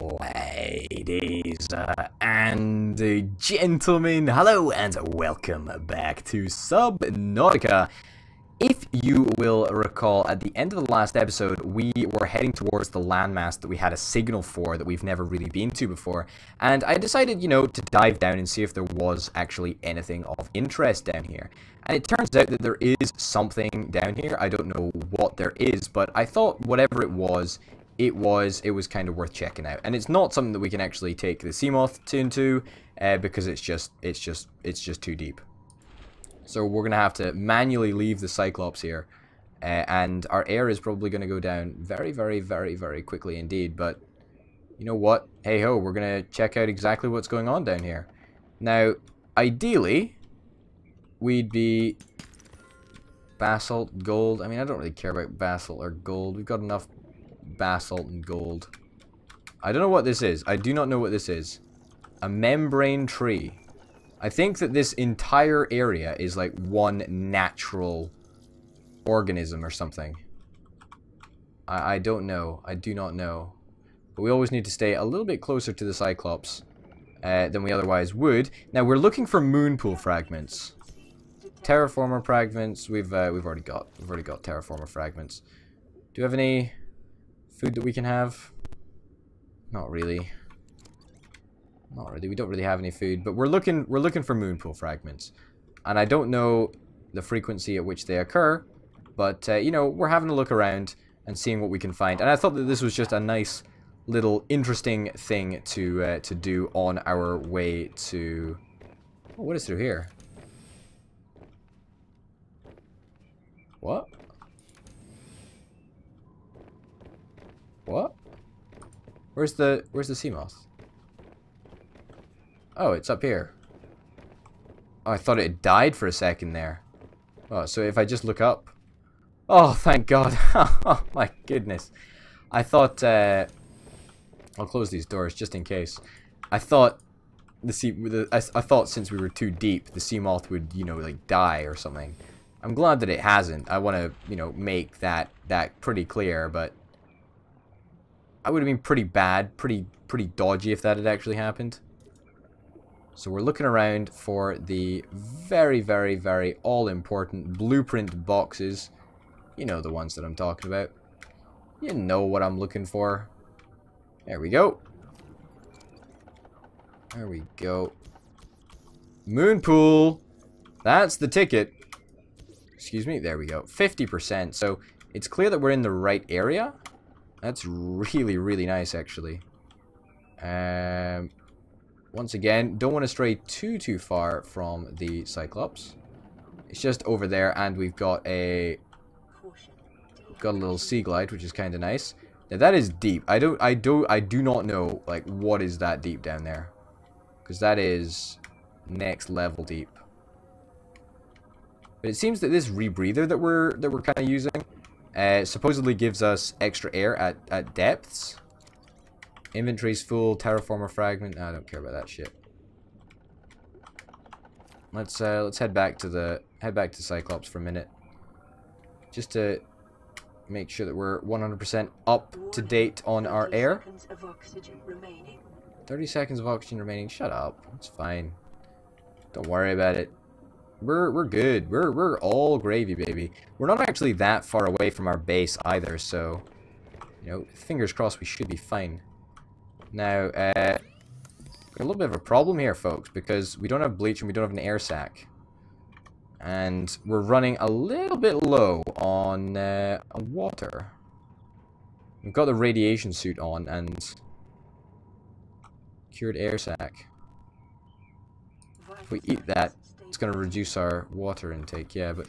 Ladies and gentlemen, hello and welcome back to Subnautica. If you will recall, at the end of the last episode, we were heading towards the landmass that we had a signal for that we've never really been to before, and I decided, you know, to dive down and see if there was actually anything of interest down here. And it turns out that there is something down here. I don't know what there is, but I thought whatever it was, it was it was kind of worth checking out. And it's not something that we can actually take the Seamoth into uh, because it's just it's just it's just too deep. So we're gonna have to manually leave the Cyclops here, uh, and our air is probably gonna go down very very very very quickly indeed. But you know what? Hey ho, we're gonna check out exactly what's going on down here. Now, ideally, we'd be basalt, gold. I mean, I don't really care about basalt or gold. We've got enough basalt and gold. I don't know what this is. I do not know what this is. A membrane tree. I think that this entire area is like one natural organism or something. I, I don't know. I do not know. But we always need to stay a little bit closer to the Cyclops uh, than we otherwise would. Now, we're looking for moonpool fragments. Terraformer fragments, we've uh, we've already got. We've already got terraformer fragments. Do you have any food that we can have? Not really. Not really. We don't really have any food, but we're looking we're looking for moonpool fragments. And I don't know the frequency at which they occur, but uh, you know, we're having a look around and seeing what we can find. And I thought that this was just a nice little interesting thing to uh, to do on our way to oh, what is through here? What? What? Where's the where's the Seamoth? Oh, it's up here. Oh, I thought it died for a second there. Oh, so if I just look up. Oh, thank God. oh my goodness. I thought uh I'll close these doors just in case. I thought the sea the, I, I thought since we were too deep, the Seamoth would, you know, like die or something. I'm glad that it hasn't. I want to, you know, make that that pretty clear, but I would have been pretty bad, pretty pretty dodgy if that had actually happened. So we're looking around for the very, very, very all-important blueprint boxes. You know the ones that I'm talking about. You know what I'm looking for. There we go. There we go. Moon pool. That's the ticket. Excuse me. There we go. 50%. So it's clear that we're in the right area. That's really, really nice, actually. Um, once again, don't want to stray too, too far from the Cyclops. It's just over there, and we've got a got a little Seaglide, which is kind of nice. Now that is deep. I don't, I don't, I do not know like what is that deep down there, because that is next level deep. But it seems that this rebreather that we're that we're kind of using uh, supposedly gives us extra air at, at depths. Inventory's full, terraformer fragment. I don't care about that shit. Let's uh, let's head back to the head back to Cyclops for a minute, just to make sure that we're 100% up to date on our air. 30 seconds of oxygen remaining. Shut up. It's fine. Don't worry about it. We're we're good. We're we're all gravy, baby. We're not actually that far away from our base either, so you know, fingers crossed we should be fine. Now, uh, a little bit of a problem here, folks, because we don't have bleach and we don't have an air sac, and we're running a little bit low on uh, on water. We've got the radiation suit on and cured air sac. If we eat that, going to reduce our water intake, yeah, but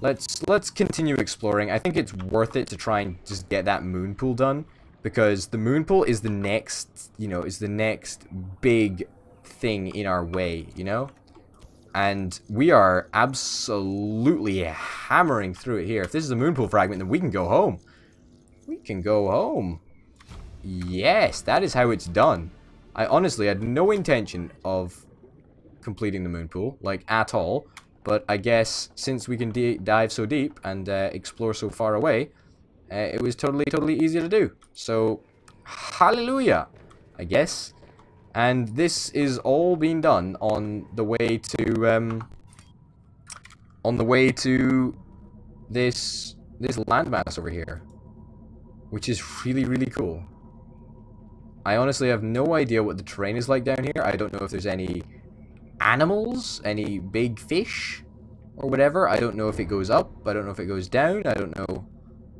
let's let's continue exploring. I think it's worth it to try and just get that moon pool done because the moon pool is the next, you know, is the next big thing in our way, you know? And we are absolutely hammering through it here. If this is a moon pool fragment, then we can go home. We can go home. Yes, that is how it's done. I honestly had no intention of completing the moon pool, like, at all. But I guess since we can dive so deep and uh, explore so far away, uh, it was totally, totally easy to do. So, Hallelujah, I guess. And this is all being done on the way to, um, on the way to this, this landmass over here. Which is really, really cool. I honestly have no idea what the terrain is like down here. I don't know if there's any animals, any big fish, or whatever. I don't know if it goes up. I don't know if it goes down. I don't know.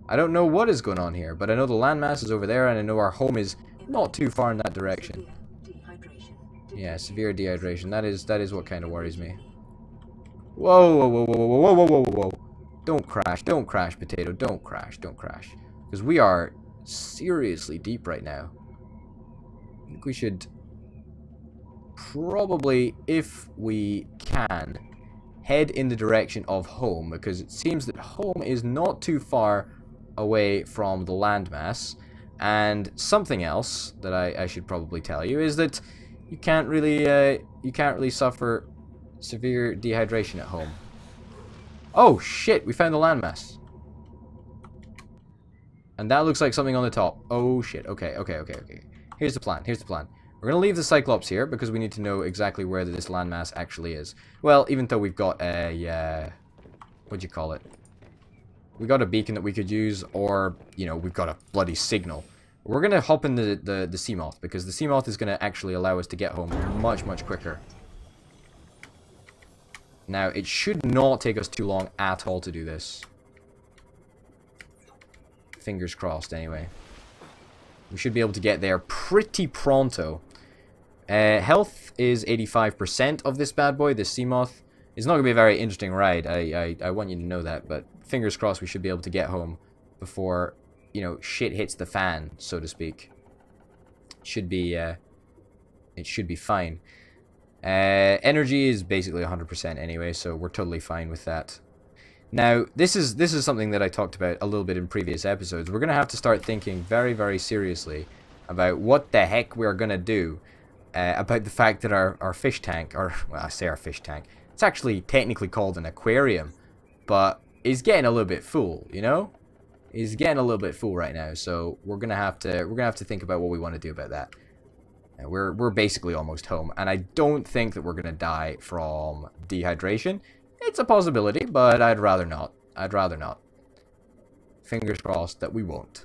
I don't know what is going on here, but I know the landmass is over there, and I know our home is not too far in that direction. Yeah, severe dehydration. That is that is what kind of worries me. Whoa, whoa, whoa, whoa, whoa, whoa, whoa, whoa, whoa. Don't crash. Don't crash, potato. Don't crash. Don't crash. Because we are seriously deep right now. I think we should probably, if we can, head in the direction of home. Because it seems that home is not too far away from the landmass. And something else that I, I should probably tell you is that you can't really uh, you can't really suffer severe dehydration at home. Oh shit, we found the landmass. And that looks like something on the top. Oh shit, okay, okay, okay, okay. Here's the plan, here's the plan. We're going to leave the Cyclops here because we need to know exactly where this landmass actually is. Well, even though we've got a, uh, what do you call it? We got a beacon that we could use, or, you know, we've got a bloody signal. We're going to hop in the, the, the Seamoth, because the Seamoth is going to actually allow us to get home much, much quicker. Now, it should not take us too long at all to do this. Fingers crossed, anyway. We should be able to get there pretty pronto. Uh, health is 85% of this bad boy, this Seamoth. It's not going to be a very interesting ride, I, I, I want you to know that, but fingers crossed we should be able to get home before you know, shit hits the fan, so to speak. Should be, uh, it should be fine. Uh, energy is basically 100% anyway, so we're totally fine with that. Now, this is this is something that I talked about a little bit in previous episodes. We're going to have to start thinking very, very seriously about what the heck we're going to do uh, about the fact that our, our fish tank, or, well, I say our fish tank, it's actually technically called an aquarium, but it's getting a little bit full, you know? He's getting a little bit full right now, so we're gonna have to we're gonna have to think about what we want to do about that. And we're we're basically almost home, and I don't think that we're gonna die from dehydration. It's a possibility, but I'd rather not. I'd rather not. Fingers crossed that we won't.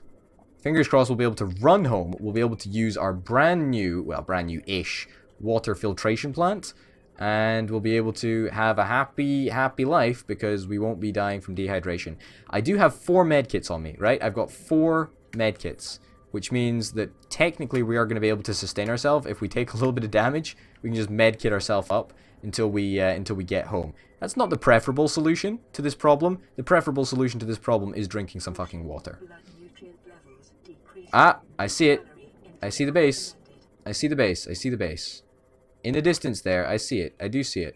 Fingers crossed we'll be able to run home. We'll be able to use our brand new, well, brand new-ish water filtration plant and we'll be able to have a happy, happy life because we won't be dying from dehydration. I do have four medkits on me, right? I've got four medkits, which means that technically we are going to be able to sustain ourselves. If we take a little bit of damage, we can just medkit ourselves up until we uh, until we get home. That's not the preferable solution to this problem. The preferable solution to this problem is drinking some fucking water. Ah, I see it. I see the base. I see the base. I see the base. In the distance there, I see it. I do see it.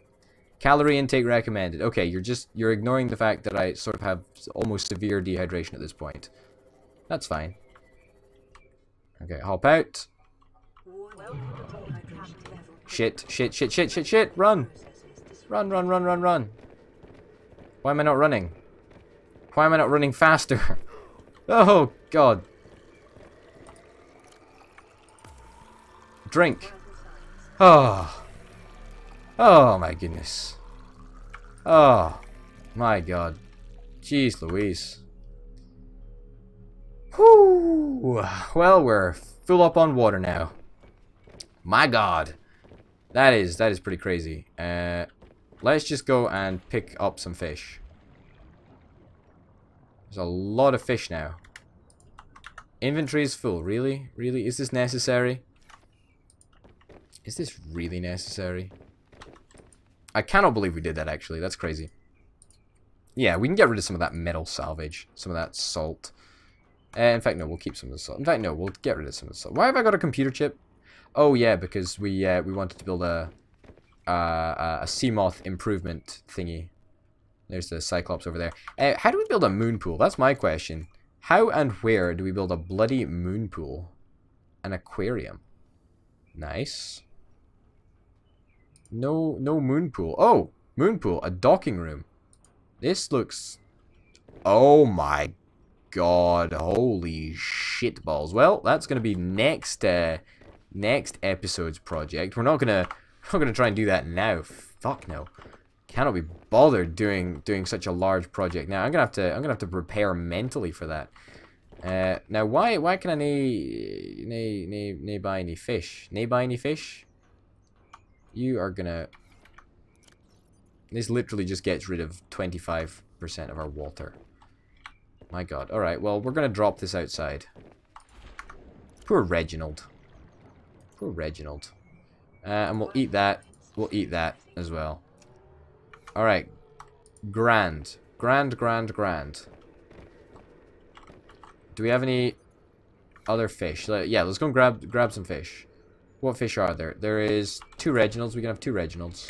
Calorie intake recommended. Okay, you're just, you're ignoring the fact that I sort of have almost severe dehydration at this point. That's fine. Okay, hop out. Shit, shit, shit, shit, shit, shit, run! Run, run, run, run, run. Why am I not running? Why am I not running faster? oh, God. Drink. Oh. Oh my goodness. Oh. My god. Jeez Louise. Whew. Well, we're full up on water now. My god. That is, that is pretty crazy. Uh, let's just go and pick up some fish. There's a lot of fish now. Inventory is full. Really? Really? Is this necessary? Is this really necessary? I cannot believe we did that, actually. That's crazy. Yeah, we can get rid of some of that metal salvage. Some of that salt. Uh, in fact, no, we'll keep some of the salt. In fact, no, we'll get rid of some of the salt. Why have I got a computer chip? Oh, yeah, because we uh, we wanted to build a, uh, a Seamoth improvement thingy. There's the Cyclops over there. Uh, how do we build a moon pool? That's my question. How and where do we build a bloody moon pool? An aquarium. Nice. No, no moon pool. Oh, moon pool, a docking room. This looks... Oh my god. Holy shit balls. Well, that's going to be next uh, next episode's project. We're not going to we're going to try and do that now. Fuck no. Cannot be bothered doing doing such a large project now. I'm going to have to I'm going to have to prepare mentally for that. Uh, now why why can I nae nae nae nae buy any fish? Nae buy any fish? You are to this literally just gets rid of 25% of our water. My god. Alright, well, we're to drop this outside. Poor Reginald. Poor Reginald. Uh, and we'll eat that. We'll eat that as well. Alright. Grand. Grand, grand, grand. Do we have any other fish? Yeah, let's go and grab, grab some fish. What fish are there? There is two Reginalds. We can have two Reginalds.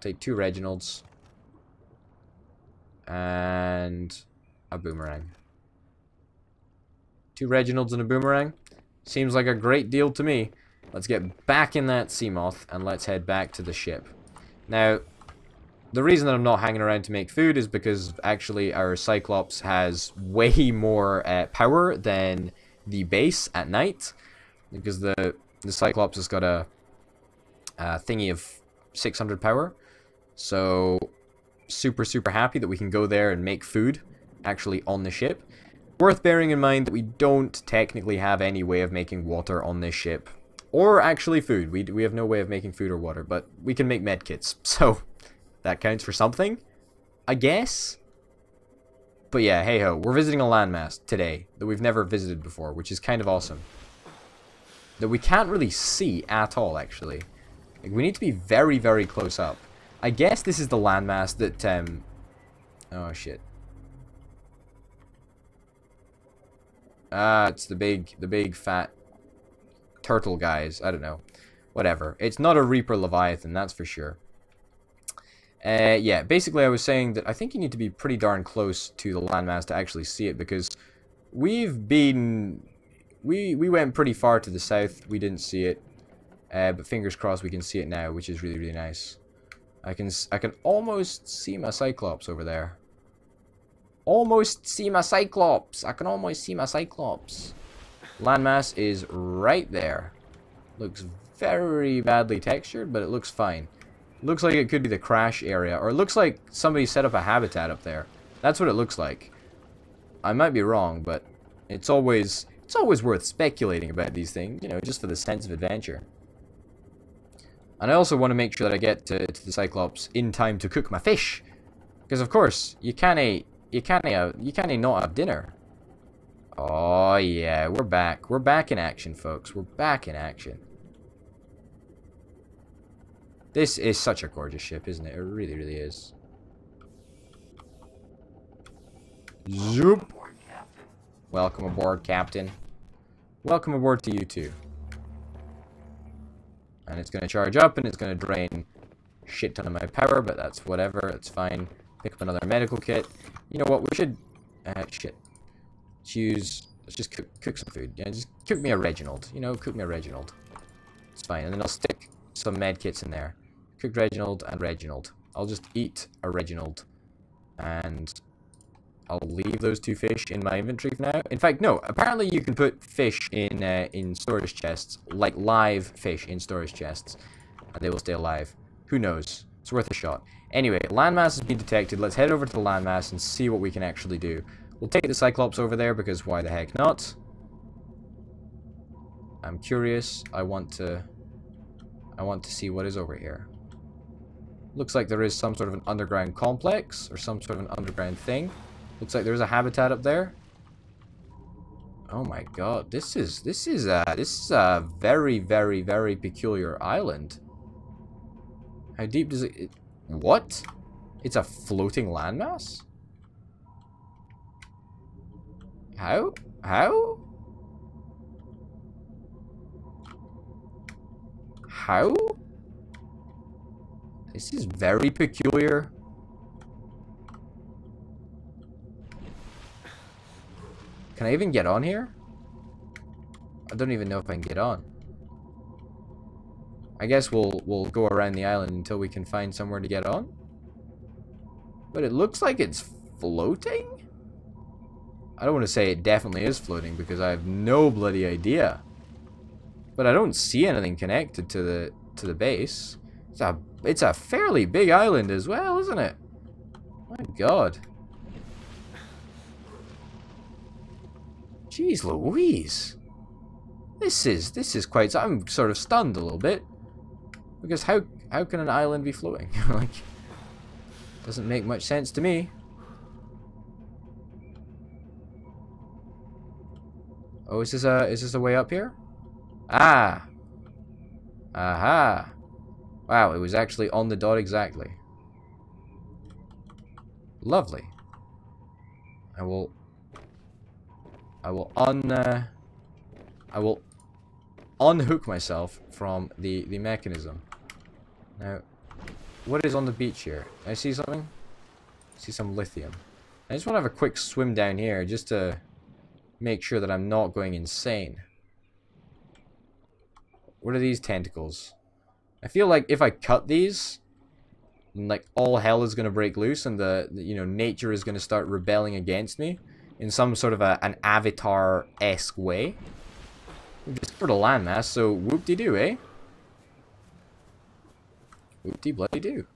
Take two Reginalds. And a boomerang. Two Reginalds and a boomerang. Seems like a great deal to me. Let's get back in that Seamoth and let's head back to the ship. Now, the reason that I'm not hanging around to make food is because actually our Cyclops has way more uh, power than the base at night. Because the, the Cyclops has got a, a thingy of 600 power. So, super, super happy that we can go there and make food actually on the ship. Worth bearing in mind that we don't technically have any way of making water on this ship. Or actually food. We, we have no way of making food or water, but we can make medkits. So, that counts for something, I guess? But yeah, hey-ho, we're visiting a landmass today that we've never visited before, which is kind of awesome. That we can't really see at all, actually. Like, we need to be very, very close up. I guess this is the landmass that, um... Oh, shit. Ah, it's the big, the big fat turtle guys. I don't know. Whatever. It's not a Reaper Leviathan, that's for sure. Uh, yeah, basically I was saying that I think you need to be pretty darn close to the landmass to actually see it because we've been... We, we went pretty far to the south. We didn't see it. Uh, but fingers crossed we can see it now, which is really, really nice. I can I can almost see my Cyclops over there. Almost see my Cyclops. I can almost see my Cyclops. Landmass is right there. Looks very badly textured, but it looks fine. Looks like it could be the crash area, or it looks like somebody set up a habitat up there. That's what it looks like. I might be wrong, but it's always it's always worth speculating about these things, you know, just for the sense of adventure. And I also want to make sure that I get to, to the Cyclops in time to cook my fish. Because of course, you can't you can't you can't not have dinner. Oh yeah, we're back. We're back in action, folks. We're back in action. This is such a gorgeous ship, isn't it? It really, really is. Zoop. Welcome aboard, Captain. Welcome aboard to you too. And it's going to charge up and it's going to drain shit ton of my power, but that's whatever. It's fine. Pick up another medical kit. You know what? We should... Uh, shit. Choose... Let's just cook, cook some food. Yeah, just cook me a Reginald. You know, cook me a Reginald. It's fine. And then I'll stick some med kits in there. Cook Reginald and Reginald. I'll just eat a Reginald. And I'll leave those two fish in my inventory for now. In fact, no. Apparently you can put fish in uh, in storage chests, like live fish in storage chests, and they will stay alive. Who knows? It's worth a shot. Anyway, landmass has been detected. Let's head over to the landmass and see what we can actually do. We'll take the Cyclops over there because why the heck not? I'm curious. I want to... I want to see what is over here. Looks like there is some sort of an underground complex or some sort of an underground thing. Looks like there's a habitat up there. Oh my god, this is this is a this is a very very very peculiar island. How deep does it, it what? It's a floating landmass? How? How? How? This is very peculiar. Can I even get on here? I don't even know if I can get on. I guess we'll we'll go around the island until we can find somewhere to get on. But it looks like it's floating? I don't want to say it definitely is floating because I have no bloody idea. But I don't see anything connected to the to the base. It's a it's a fairly big island as well, isn't it? My god. Jeez Louise. This is this is quite I'm sort of stunned a little bit. Because how how can an island be floating? like doesn't make much sense to me. Oh, is this a is this a way up here? Ah. Aha. Wow, it was actually on the dot exactly. Lovely. I will I will un uh, I will unhook myself from the the mechanism. Now, what is on the beach here? I see something. I see some lithium. I just want to have a quick swim down here just to make sure that I'm not going insane. What are these tentacles? I feel like if I cut these, like all hell is going to break loose and the, the, you know nature is going to start rebelling against me in some sort of a, an avatar-esque way. We discovered a landmass, so whoop-de-doo, eh? Whoop-de-bloody-doo.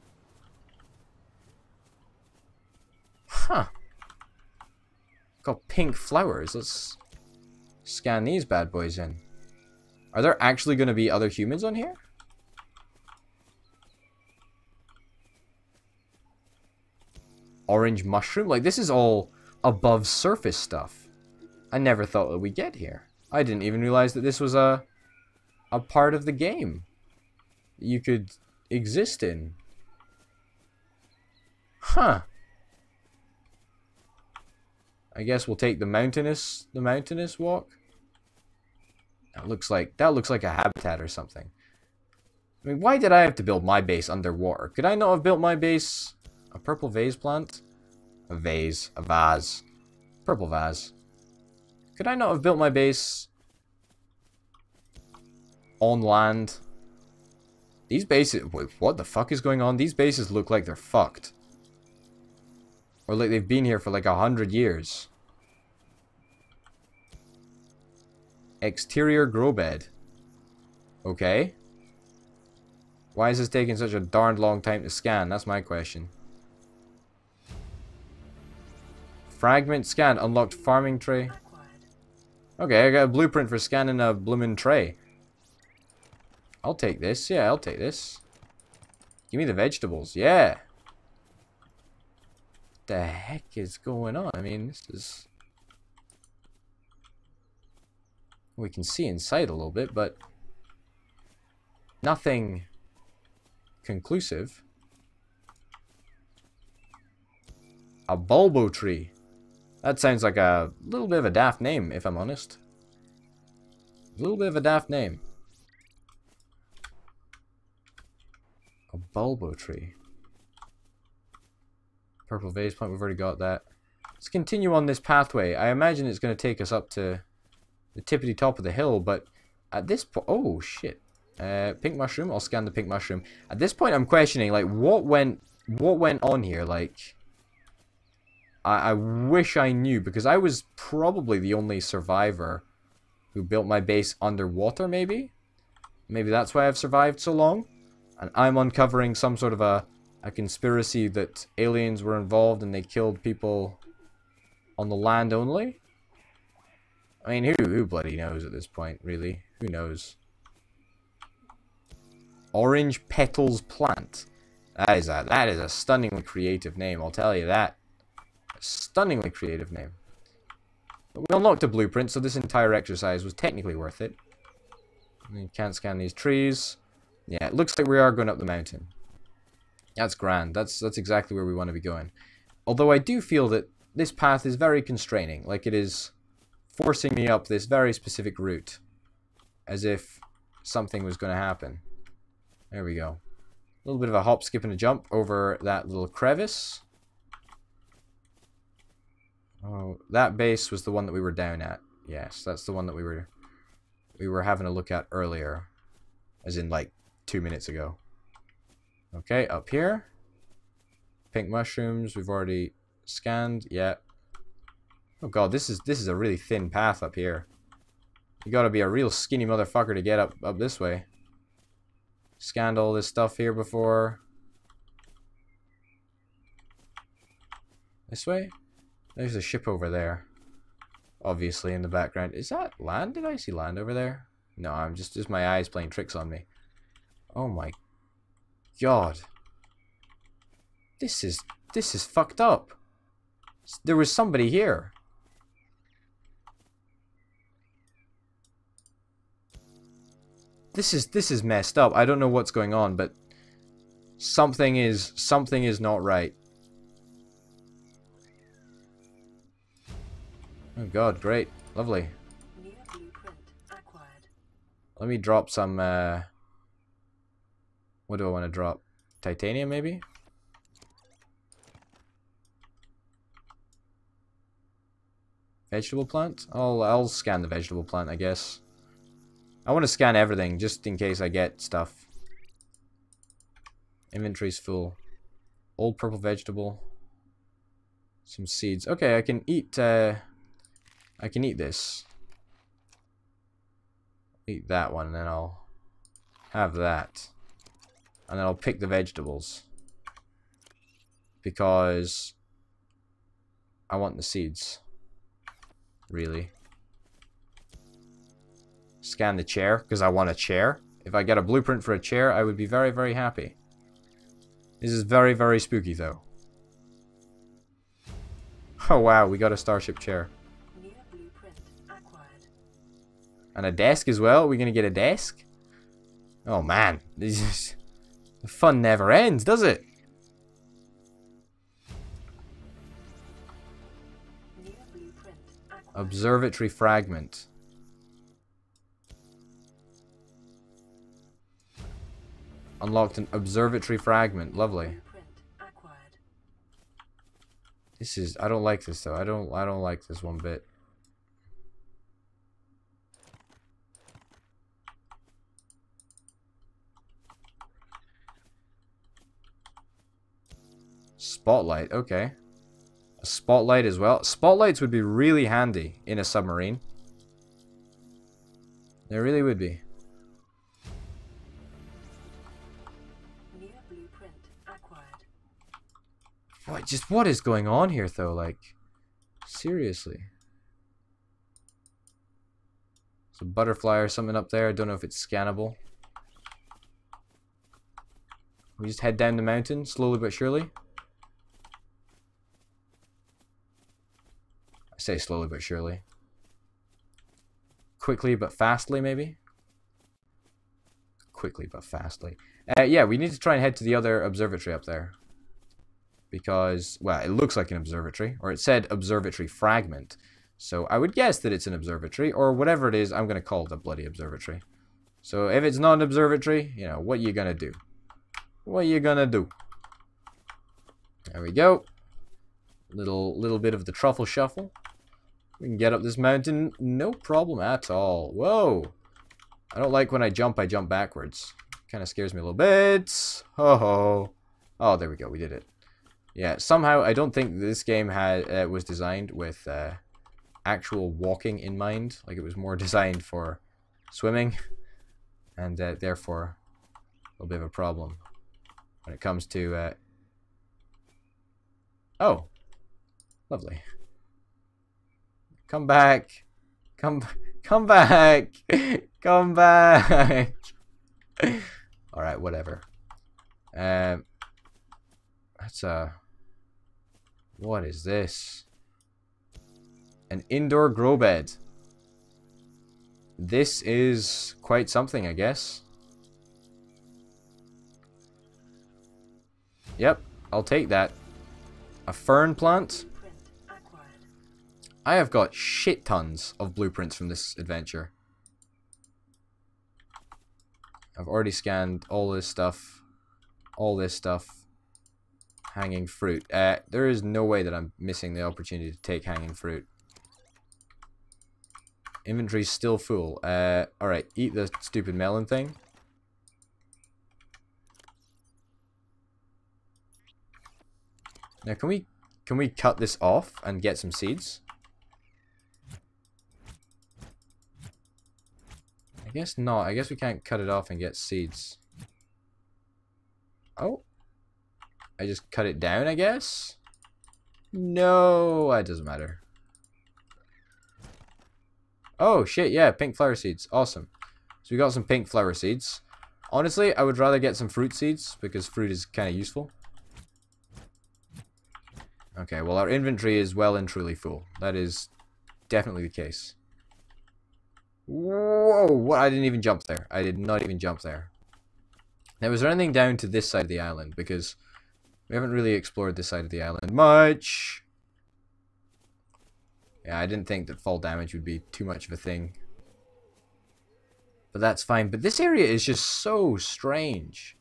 Huh. Got pink flowers. Let's scan these bad boys in. Are there actually going to be other humans on here? Orange mushroom? Like, this is all above surface stuff. I never thought that we'd get here. I didn't even realize that this was a a part of the game you could exist in. Huh. I guess we'll take the mountainous the mountainous walk. That looks like that looks like a habitat or something. I mean, why did I have to build my base underwater? Could I not have built my base a purple vase plant? A vase. A vase. Purple vase. Could I not have built my base on land? These bases... Wait, what the fuck is going on? These bases look like they're fucked. Or like they've been here for like a hundred years. Exterior grow bed. Okay. Why is this taking such a darned long time to scan? That's my question. Fragment scan. Unlocked farming tray. Okay, I got a blueprint for scanning a bloomin' tray. I'll take this. Yeah, I'll take this. Give me the vegetables. Yeah. What the heck is going on? I mean, this is... We can see inside a little bit, but... Nothing conclusive. A bulbo tree. That sounds like a little bit of a daft name, if I'm honest. A little bit of a daft name. A bulbo tree. Purple vase plant, we've already got that. Let's continue on this pathway. I imagine it's going to take us up to the tippity top of the hill, but at this point... Oh, shit. Uh, pink mushroom. I'll scan the pink mushroom. At this point, I'm questioning, like, what went... What went on here? Like, I, I wish I knew because I was probably the only survivor who built my base underwater, maybe? Maybe that's why I've survived so long? And I'm uncovering some sort of a, a conspiracy that aliens were involved and they killed people on the land only? I mean, who, who bloody knows at this point, really? Who knows? Orange Petals Plant. That is a, that is a stunningly creative name, I'll tell you that. Stunningly creative name. But we unlocked a blueprint, so this entire exercise was technically worth it. You can't scan these trees. Yeah, it looks like we are going up the mountain. That's grand. That's that's exactly where we want to be going. Although I do feel that this path is very constraining. Like it is forcing me up this very specific route. As if something was going to happen. There we go. A little bit of a hop, skip, and a jump over that little crevice. Oh, that base was the one that we were down at. Yes, that's the one that we were we were having a look at earlier. As in, like, two minutes ago. Okay, up here. Pink mushrooms, we've already scanned. Yeah. Oh god, this is this is a really thin path up here. You gotta be a real skinny motherfucker to get up, up this way. Scanned all this stuff here before. This way? There's a ship over there. Obviously in the background. Is that land? Did I see land over there? No, I'm just just my eyes playing tricks on me. Oh my god. This is this is fucked up. There was somebody here. This is this is messed up. I don't know what's going on, but something is something is not right. Oh god, great. Lovely. Let me drop some uh what do I want to drop? Titanium maybe? Vegetable plant? I'll I'll scan the vegetable plant, I guess. I want to scan everything just in case I get stuff. Inventory's full. Old purple vegetable. Some seeds. Okay, I can eat uh I can eat this. Eat that one and then I'll have that. And then I'll pick the vegetables. Because I want the seeds. Really. Scan the chair, because I want a chair. If I get a blueprint for a chair, I would be very, very happy. This is very, very spooky, though. Oh, wow, we got a starship chair. And a desk as well? We're we going to get a desk? Oh, man. This is... The fun never ends, does it? Observatory fragment. Unlocked an observatory fragment. Lovely. This is I don't like this though. I don't I don't like this one bit. Spotlight, okay. A spotlight as well. Spotlights would be really handy in a submarine. They really would be. What just what is going on here though? Like seriously. There's a butterfly or something up there. I don't know if it's scannable. We just head down the mountain slowly but surely. Say slowly but surely. Quickly but fastly, maybe? Quickly but fastly. Uh, yeah, we need to try and head to the other observatory up there because, well, it looks like an observatory, or it said observatory fragment. So I would guess that it's an observatory, or whatever it is, I'm going to call it a bloody observatory. So if it's not an observatory, you know, what you going to do? What you going to do? There we go. Little, little bit of the truffle shuffle. We can get up this mountain, no problem at all. Whoa! I don't like when I jump, I jump backwards. Kind of scares me a little bit. Ho ho. Oh, there we go, we did it. Yeah, somehow I don't think this game had uh, was designed with uh, actual walking in mind. Like it was more designed for swimming, and uh, therefore a little bit of a problem when it comes to. Uh, oh, lovely. Come back, come, come back, come back. All right, whatever. Um, that's uh what is this? An indoor grow bed. This is quite something, I guess. Yep, I'll take that. A fern plant? I have got shit tons of blueprints from this adventure. I've already scanned all this stuff. All this stuff hanging fruit. Uh, there is no way that I'm missing the opportunity to take hanging fruit. Inventory's still full. Uh, alright, eat the stupid melon thing. Now can we can we cut this off and get some seeds? Guess not. I guess we can't cut it off and get seeds. Oh. I just cut it down, I guess? No, it doesn't matter. Oh, shit, yeah, pink flower seeds. Awesome. So we got some pink flower seeds. Honestly, I would rather get some fruit seeds, because fruit is kind of useful. Okay, well our inventory is well and truly full. That is definitely the case. Whoa, what? I didn't even jump there. I did not even jump there. Now, was there anything down to this side of the island? Because we haven't really explored this side of the island much. Yeah, I didn't think that fall damage would be too much of a thing. But that's fine. But this area is just so strange.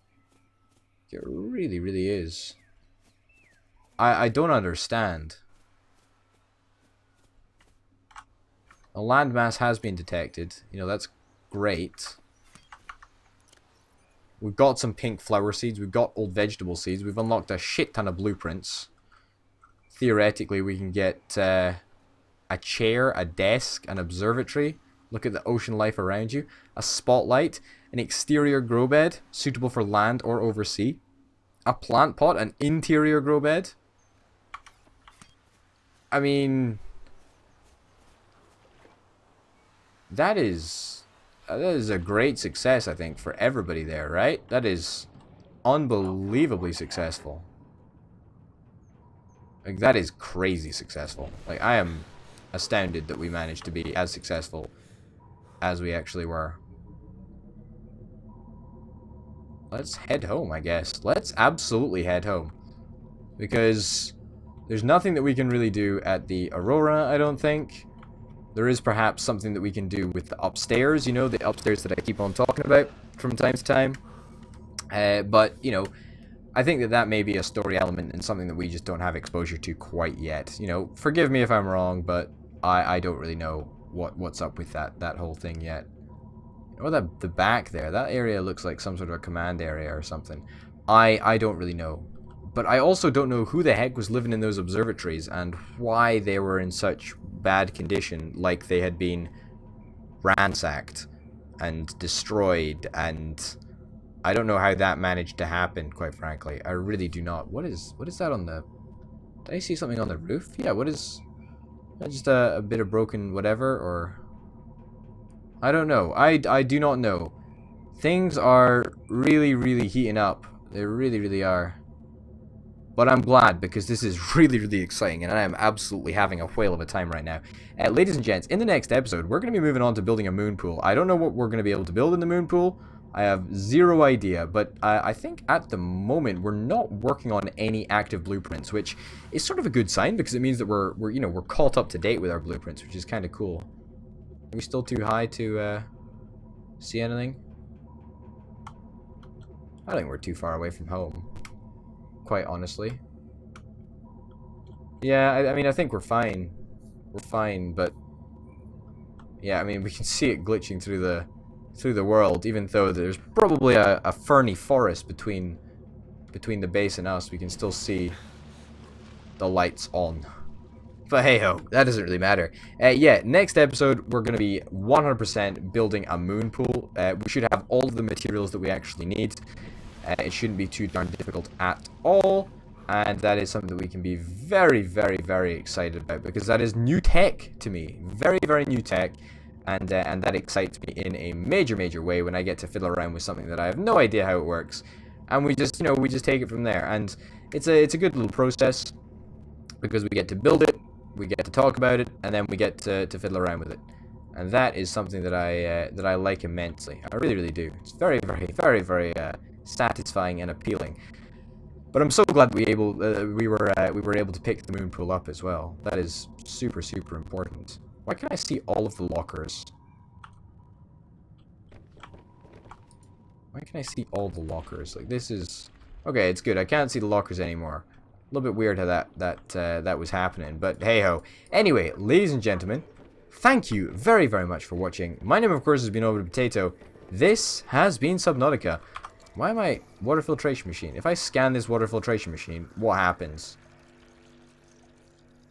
It really, really is. I, I don't understand. A landmass has been detected. You know, that's great. We've got some pink flower seeds. We've got old vegetable seeds. We've unlocked a shit ton of blueprints. Theoretically, we can get uh, a chair, a desk, an observatory. Look at the ocean life around you. A spotlight, an exterior grow bed, suitable for land or oversea. A plant pot, an interior grow bed. I mean, that is uh, that is a great success, I think, for everybody there, right? That is unbelievably successful. Like, that is crazy successful. Like, I am astounded that we managed to be as successful as we actually were. Let's head home, I guess. Let's absolutely head home. Because there's nothing that we can really do at the Aurora, I don't think. There is perhaps something that we can do with the upstairs, you know, the upstairs that I keep on talking about from time to time. Uh, but, you know, I think that that may be a story element and something that we just don't have exposure to quite yet. You know, forgive me if I'm wrong, but I, I don't really know what what's up with that, that whole thing yet. Or the, the back there, that area looks like some sort of a command area or something. I, I don't really know. But I also don't know who the heck was living in those observatories and why they were in such bad condition, like they had been ransacked and destroyed, and I don't know how that managed to happen, quite frankly. I really do not. What is what is that on the... Did I see something on the roof? Yeah, what is... Just a, a bit of broken whatever, or... I don't know. I, I do not know. Things are really, really heating up. They really, really are. But I'm glad because this is really, really exciting and I am absolutely having a whale of a time right now. Uh, ladies and gents, in the next episode, we're going to be moving on to building a moon pool. I don't know what we're going to be able to build in the moon pool. I have zero idea, but I, I think at the moment we're not working on any active blueprints, which is sort of a good sign because it means that we're, we're you know, we're caught up to date with our blueprints, which is kind of cool. Are we still too high to uh, see anything? I think we're too far away from home quite honestly. Yeah, I, I, mean, I think we're fine. We're fine, but... Yeah, I mean, we can see it glitching through the through the world, even though there's probably a, a ferny forest between between the base and us, we can still see the lights on. But hey ho, that doesn't really matter. Uh, yeah, next episode we're going to be 100% building a moon pool. Uh, we should have all of the materials that we actually need. Uh, it shouldn't be too darn difficult at all. And that is something that we can be very, very, very excited about because that is new tech to me. Very, very new tech. And, uh, and that excites me in a major, major way when I get to fiddle around with something that I have no idea how it works. And we just, you know, we just take it from there. And it's a, it's a good little process because we get to build it, we get to talk about it, and then we get to, to fiddle around with it. And that is something that I uh, that I like immensely. I really, really do. It's very, very, very, very uh, satisfying and appealing. But I'm so glad we able uh, we were uh, we were able to pick the moon pool up as well. That is super super important. Why can't I see all of the lockers? Why can I see all the lockers? Like this is okay. It's good. I can't see the lockers anymore. A little bit weird how that that uh, that was happening, but hey ho. Anyway, ladies and gentlemen, thank you very very much for watching. My name, of course, has been Orbital Potato. This has been Subnautica. Why am I... Water filtration machine. If I scan this water filtration machine, what happens?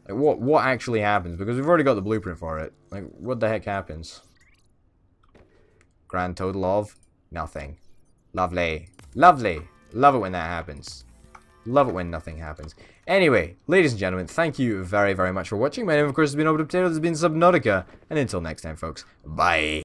Like, what, what actually happens? Because we've already got the blueprint for it. Like, what the heck happens? grand total of nothing. Lovely. Lovely. Love it when that happens. Love it when nothing happens. Anyway, ladies and gentlemen, thank you very, very much for watching. My name, of course, has been Orbital Potato. This has been Subnautica. And until next time, folks, bye.